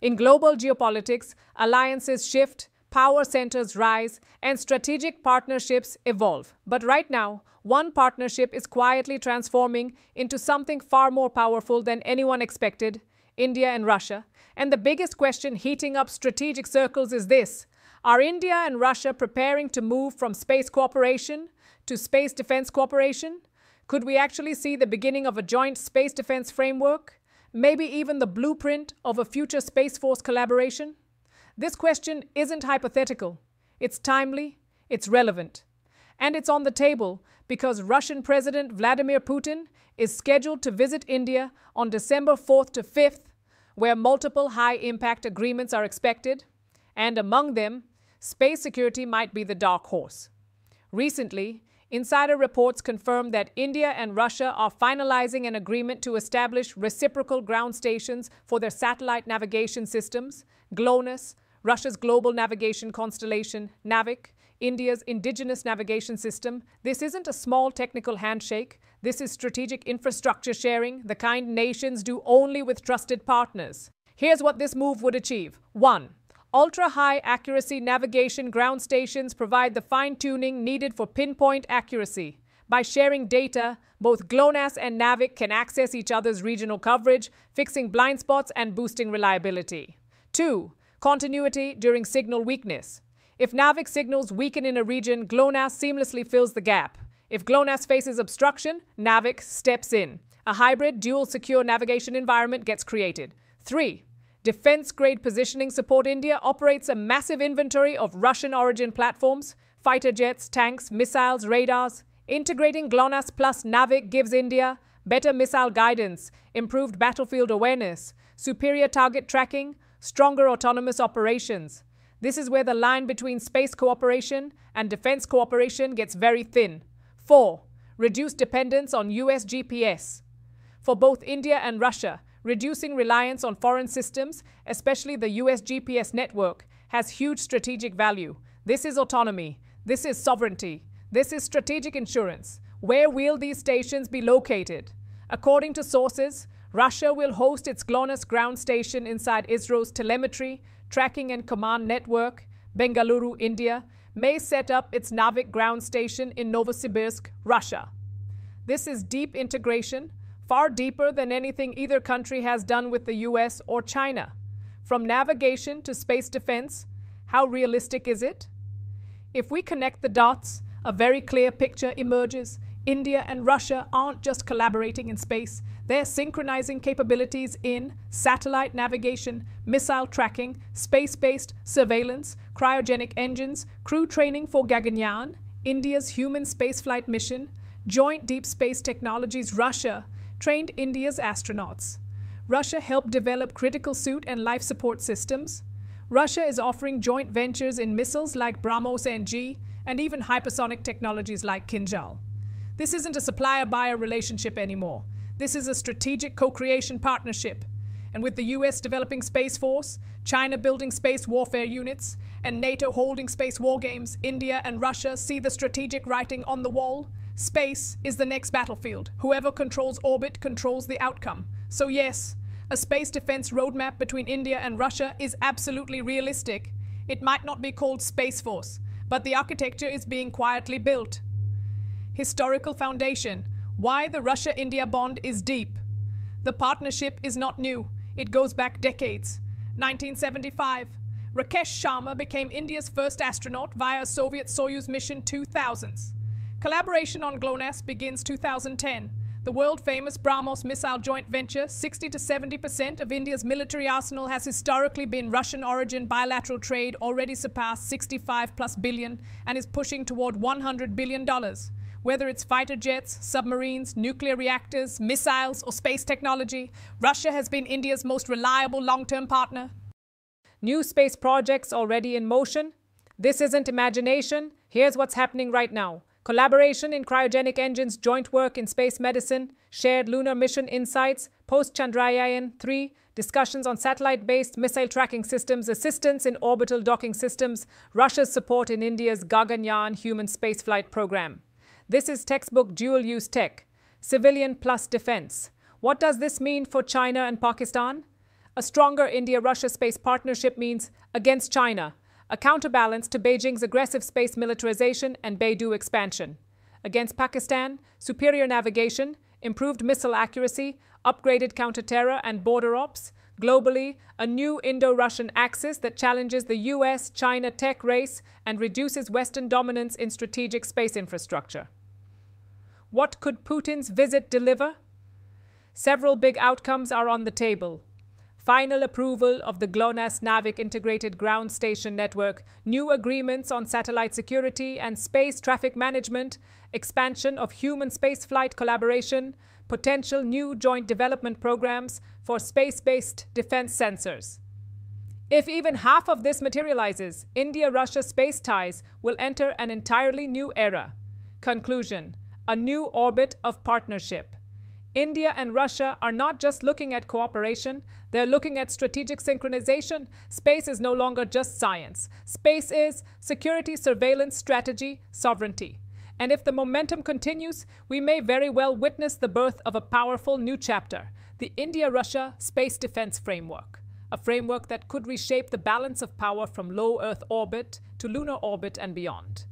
In global geopolitics, alliances shift, power centers rise, and strategic partnerships evolve. But right now, one partnership is quietly transforming into something far more powerful than anyone expected India and Russia. And the biggest question heating up strategic circles is this Are India and Russia preparing to move from space cooperation to space defense cooperation? Could we actually see the beginning of a joint space defense framework? Maybe even the blueprint of a future Space Force collaboration? This question isn't hypothetical. It's timely, it's relevant. And it's on the table because Russian President Vladimir Putin is scheduled to visit India on December 4th to 5th, where multiple high impact agreements are expected, and among them, space security might be the dark horse. Recently, insider reports confirm that India and Russia are finalizing an agreement to establish reciprocal ground stations for their satellite navigation systems, GLONASS, Russia's global navigation constellation, NAVIC, India's indigenous navigation system. This isn't a small technical handshake. This is strategic infrastructure sharing, the kind nations do only with trusted partners. Here's what this move would achieve 1. Ultra high accuracy navigation ground stations provide the fine tuning needed for pinpoint accuracy. By sharing data, both GLONASS and NAVIC can access each other's regional coverage, fixing blind spots and boosting reliability. 2 continuity during signal weakness. If NAVIC signals weaken in a region, GLONASS seamlessly fills the gap. If GLONASS faces obstruction, NAVIC steps in. A hybrid, dual secure navigation environment gets created. 3. Defense grade positioning support India operates a massive inventory of Russian origin platforms, fighter jets, tanks, missiles, radars. Integrating GLONASS plus NAVIC gives India better missile guidance, improved battlefield awareness, superior target tracking, stronger autonomous operations. This is where the line between space cooperation and defense cooperation gets very thin. 4. Reduce dependence on US GPS. For both India and Russia, reducing reliance on foreign systems, especially the US GPS network, has huge strategic value. This is autonomy. This is sovereignty. This is strategic insurance. Where will these stations be located? According to sources, Russia will host its GLONASS ground station inside ISRO's telemetry, tracking and command network. Bengaluru, India, may set up its NAVIC ground station in Novosibirsk, Russia. This is deep integration, far deeper than anything either country has done with the US or China. From navigation to space defense, how realistic is it? If we connect the dots, a very clear picture emerges. India and Russia aren't just collaborating in space, they're synchronizing capabilities in satellite navigation, missile tracking, space based surveillance, cryogenic engines, crew training for Gaganyaan, India's human spaceflight mission, joint deep space technologies. Russia trained India's astronauts. Russia helped develop critical suit and life support systems. Russia is offering joint ventures in missiles like BrahMos NG and even hypersonic technologies like Kinzhal. This isn't a supplier buyer relationship anymore. This is a strategic co creation partnership. And with the US developing Space Force, China building space warfare units, and NATO holding space war games, India and Russia see the strategic writing on the wall. Space is the next battlefield. Whoever controls orbit controls the outcome. So, yes, a space defense roadmap between India and Russia is absolutely realistic. It might not be called Space Force, but the architecture is being quietly built. Historical foundation why the Russia India bond is deep. The partnership is not new, it goes back decades. 1975, Rakesh Sharma became India's first astronaut via Soviet Soyuz mission 2000s. Collaboration on GLONASS begins 2010. The world famous BrahMos missile joint venture, 60 to 70% of India's military arsenal has historically been Russian origin. Bilateral trade already surpassed 65 plus billion and is pushing toward 100 billion dollars. Whether it's fighter jets, submarines, nuclear reactors, missiles, or space technology, Russia has been India's most reliable long term partner. New space projects already in motion. This isn't imagination. Here's what's happening right now collaboration in cryogenic engines, joint work in space medicine, shared lunar mission insights, post Chandrayaan 3, discussions on satellite based missile tracking systems, assistance in orbital docking systems, Russia's support in India's Gaganyaan human spaceflight program. This is textbook dual use tech, civilian plus defense. What does this mean for China and Pakistan? A stronger India Russia space partnership means against China, a counterbalance to Beijing's aggressive space militarization and Beidou expansion. Against Pakistan, superior navigation, improved missile accuracy, upgraded counter-terror and border ops. Globally, a new Indo-Russian axis that challenges the US-China tech race and reduces Western dominance in strategic space infrastructure. What could Putin's visit deliver? Several big outcomes are on the table final approval of the GLONASS NAVIC integrated ground station network, new agreements on satellite security and space traffic management, expansion of human spaceflight collaboration, potential new joint development programs for space based defense sensors. If even half of this materializes, India Russia space ties will enter an entirely new era. Conclusion A new orbit of partnership. India and Russia are not just looking at cooperation, they're looking at strategic synchronization. Space is no longer just science. Space is security, surveillance, strategy, sovereignty. And if the momentum continues, we may very well witness the birth of a powerful new chapter the India Russia Space Defense Framework, a framework that could reshape the balance of power from low Earth orbit to lunar orbit and beyond.